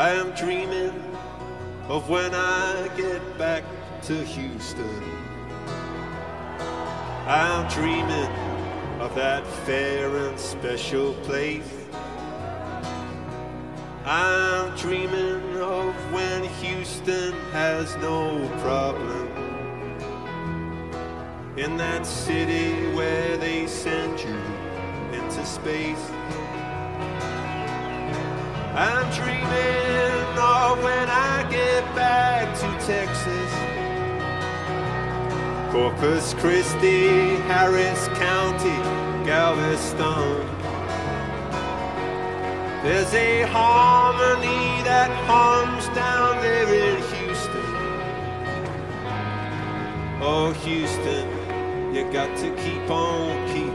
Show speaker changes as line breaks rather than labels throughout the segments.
I am dreaming of when I get back to Houston. I'm dreaming of that fair and special place. I'm dreaming of when Houston has no problem. In that city where they send you into space. I'm dreaming Back to Texas. Corpus Christi, Harris County, Galveston. There's a harmony that hums down there in Houston. Oh, Houston, you got to keep on keeping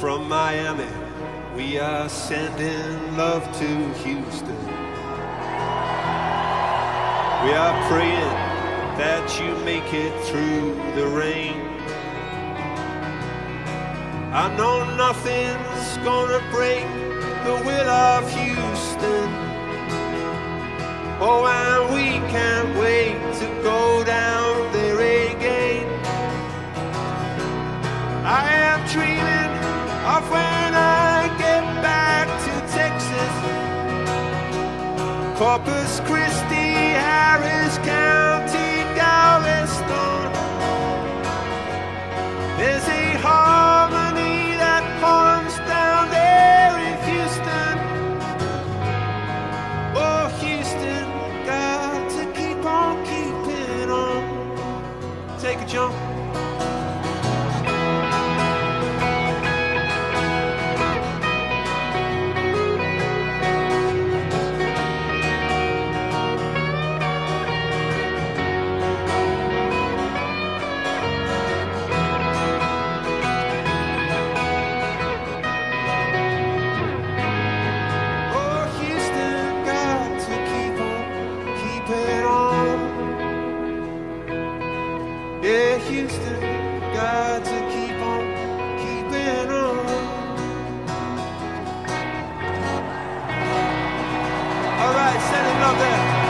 From Miami, we are sending love to Houston. We are praying that you make it through the rain. I know nothing's gonna break the will of Houston. Corpus Christi, on. Yeah, Houston, got to keep on keeping on. All right, send it up there.